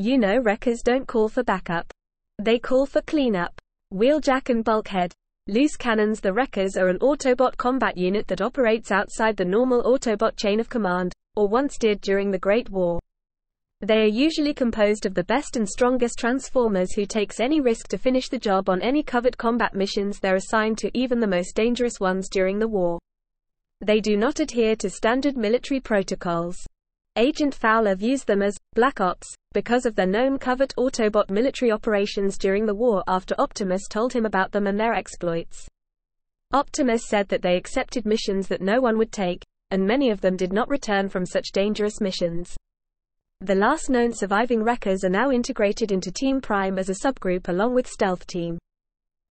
You know wreckers don't call for backup. They call for cleanup. Wheeljack and Bulkhead. Loose cannons The Wreckers are an Autobot combat unit that operates outside the normal Autobot chain of command, or once did during the Great War. They are usually composed of the best and strongest Transformers who takes any risk to finish the job on any covert combat missions they're assigned to even the most dangerous ones during the war. They do not adhere to standard military protocols. Agent Fowler views them as Black Ops because of their known covert Autobot military operations during the war after Optimus told him about them and their exploits. Optimus said that they accepted missions that no one would take, and many of them did not return from such dangerous missions. The last known surviving wreckers are now integrated into Team Prime as a subgroup along with Stealth Team.